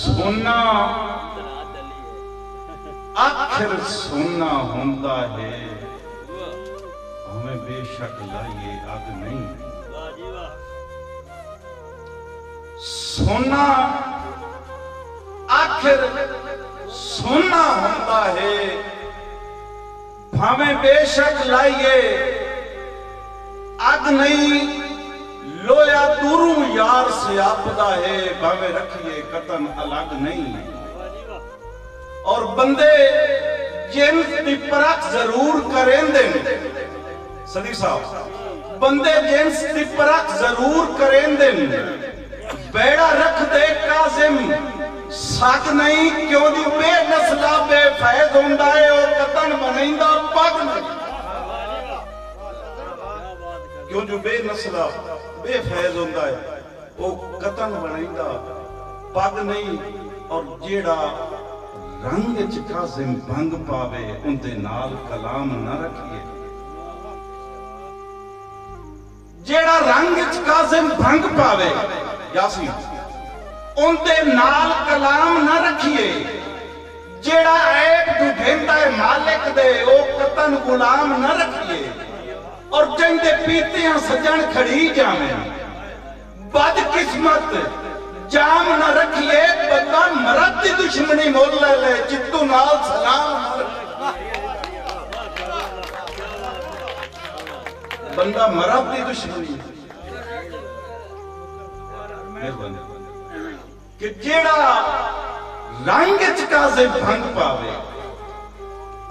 सोना आखिर सोना होता है। हमें बेशक लाइए अग नहीं। सोना आखिर सोना होता है। हमें बेशक लाइए अग नहीं। लोया दूरू यार से आपदा है, भावे रखिए कतन अलग नहीं। है और बंदे जिन्स परख ज़रूर करें दे सदी साहब, बंदे जेंस की परख ज़रूर करें दे बेड़ा रख दे काजिम। साथ नहीं, क्यों दी बे नस्ला बेफैज होंदा है और कतन बनेंदा ਕਿਉਂ ਜੋ ਬੇਨਸਲਾ ਬੇਫੈਜ਼ ਹੁੰਦਾ ਹੈ, ਉਹ ਕਤਨ ਬਣਾਈਂਦਾ, ਪੱਗ ਨਹੀਂ, ਔਰ ਜਿਹੜਾ ਰੰਗ ਚ ਕਾਜ਼ਮ ਪਾਵੇ, ਉਹਦੇ ਨਾਲ ਕਲਾਮ ਨਾ ਰੱਖੀਏ। ਜਿਹੜਾ ਰੰਗ ਚ ਕਾਜ਼ਮ ਪਾਵੇ, ਯਾਸੀ, ਉਹਦੇ ਨਾਲ ਕਲਾਮ ਨਾ ਰੱਖੀਏ। ਜਿਹੜਾ ਐਬ ਦੁਢੇਂਦਾ ਹੈ ਮਾਲਿਕ ਦੇ, ਉਹ ਕਤਨ ਗੁਲਾਮ ਨਾ ਰੱਖੀਏ। और कहते पीते हैं, सजन खड़ी जावे बदकिस्मत जाम न रखिए बंदा मरद दुश्मनी मोल ले ले, चित्तू नाल सलाम। बंदा मरद की दुश्मनी। कि जेड़ा रंग च काजे भंग पावे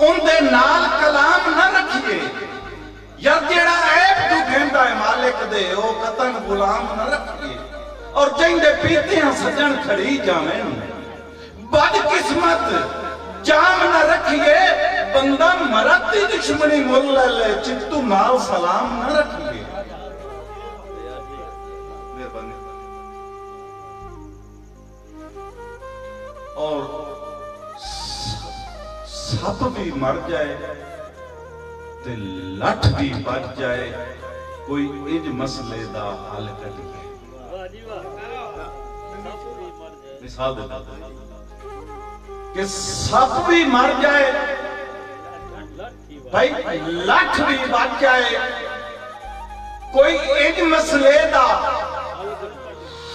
उनदे नाल कलाम ना दे ओ कतन गुलाम न रखिए और जंदे पीते हैं सजन खड़ी जावे बद किस्मत, जाम न रखिए, बंदा मरती दुश्मनी मोल ले ले, चित्तू नाल सलाम न रखिए। और सप भी मर जाए, ते लठ भी बच जाए। कोई इज़ मसले दा हल करिए कि सप भी मर जाए, भाई लठ भी बच जाए, कोई इज़ मसले दा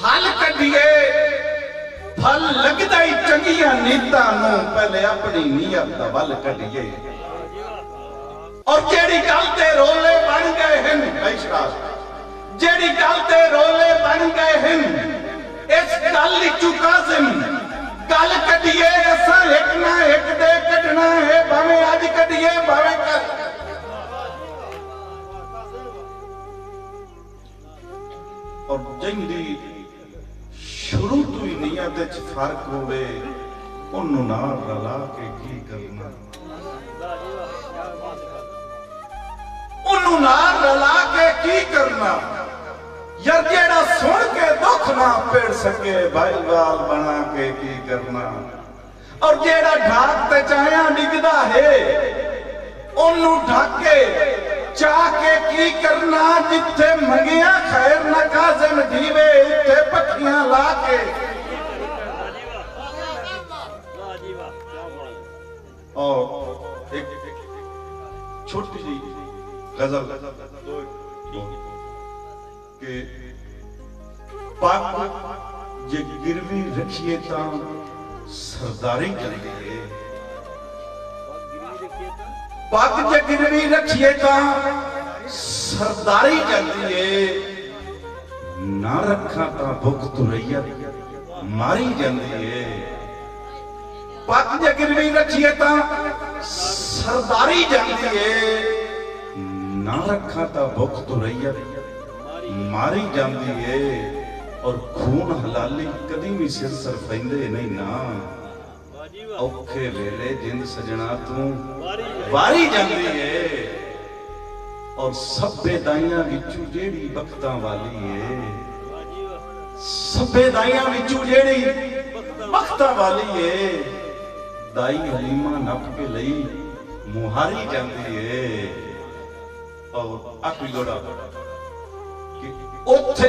हल करिए फल लगता ही चंगिया नीता पहले अपनी नीयत का बल करिए और केड़ी गल रोले ਜਿਹੜੀ ਗੱਲ ਤੇ ਰੋਲੇ ਬਣ ਗਏ ਹਨ ਇਸ ਗੱਲ ਵਿੱਚੋਂ ਕਾਜ਼ਮ ਗੱਲ ਕੱਢੀਏ ਅਸਾਂ ਇੱਕ ਨਾ ਇੱਕ ਦੇ ਕੱਢਣਾ ਹੈ ਭਾਵੇਂ ਅੱਜ ਕੱਢੀਏ ਭਾਵੇਂ ਕੱਲ ਔਰ ਜੰਦੀ ਸ਼ੁਰੂ ਤੋਂ ਹੀ ਨੀਅਤ ਵਿੱਚ ਫਰਕ ਹੋਵੇ ਉਹਨੂੰ ਨਾਲ ਰਲਾ ਕੇ ਕੀ ਕਰਨਾ ਉਹਨੂੰ ਨਾਲ ਰਲਾ ਕੇ ਕੀ ਕਰਨਾ यार जेड़ा सुन के दुख ना पेड़ सके भाई बाल बना के की करना और जेड़ा ढाक ते चाया निगदा है उन ढाक के चाह के की करना जिथे मंगिया खैर न काजन धीवे उथे पट्टियाँ ला के और एक छोटी सी गज़ल दो ਕਿ ਪੱਗ ਜੇ ਗਿਰਵੀ ਰੱਖੀਏ ਤਾਂ ਸਰਦਾਰੀ ਕਰੀਏ ਪੱਗ ਜੇ ਗਿਰਵੀ ਰੱਖੀਏ ਤਾਂ ਸਰਦਾਰੀ ਜਾਂਦੀ ਏ। ਨਾ ਰੱਖਾਂ ਤਾਂ ਭੁੱਖ ਤੁਰਈਆ ਮਾਰੀ ਜਾਂਦੀ ਏ। ਪੱਗ ਜੇ ਗਿਰਵੀ ਰੱਖੀਏ ਤਾਂ ਸਰਦਾਰੀ ਜਾਂਦੀ ਏ। ਨਾ ਰੱਖਾਂ ਤਾਂ ਭੁੱਖ ਤੁਰਈਆ ਮਾਰੀ ਜਾਂਦੀ ਏ ਔਰ ਖੂਨ ਹਲਾਲੀ ਕਦੀ ਵੀ ਸਿਰ ਸਰ ਨਹੀਂ ਨਾ। ਔਖੇ ਵੇਲੇ ਜਿੰਦ ਸਜਣਾ ਤੂੰ ਵਾਰੀ ਜਾਂਦੀ ਏ ਔਰ ਸਭੇ ਦਾਈਆਂ ਵਿੱਚੋਂ ਜਿਹੜੀ ਬਖਤਾਂ ਵਾਲੀ ਏ। ਸਭੇ ਦਾਈਆਂ ਵਿੱਚੋਂ ਜਿਹੜੀ ਬਖਤਾਂ ਵਾਲੀ ਏ। ਦਾਈ ਹਲੀਮਾ ਨੱਪ ਕੇ ਲਈ ਮੁਹਾਰੀ ਜਾਂਦੀ ਏ। ਔਰ ਆਖਰੀ ਗੋੜਾ ਉੱਥੇ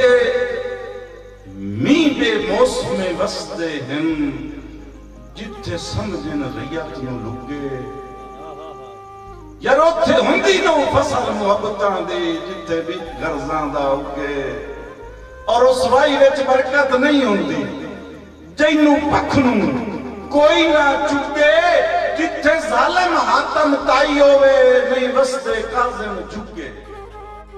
ਮੀਂਹ ਦੇ ਵਸਦੇ ਹਨ, ਜਿੱਥੇ ਸਮਝਣ ਰਈਅਤ ਨੂੰ ਲੁੱਗੇ। ਯਾਰ ਉੱਥੇ ਹੁੰਦੀ ਨਾ ਫਸਲ ਮੁਹੱਬਤਾਂ ਦੀ, ਜਿੱਥੇ ਵੀ ਗਰਜ਼ਾਂ ਦਾ ਉੱਗੇ? ਔਰ ਉਸ ਵਾਈ ਵਿੱਚ ਬਰਕਤ ਨਹੀਂ ਹੁੰਦੀ, ਜੈਨੂੰ ਪੱਖ ਨੂੰ ਕੋਈ ਨਾ ਚੁੱਕੇ, ਜਿੱਥੇ ਜ਼ਾਲਮ ਹਾਤਮ ਤਾਈ ਹੋਵੇ, ਨਹੀਂ ਵਸਦੇ ਕਾਜ਼ਮ ਚੁੱਕੇ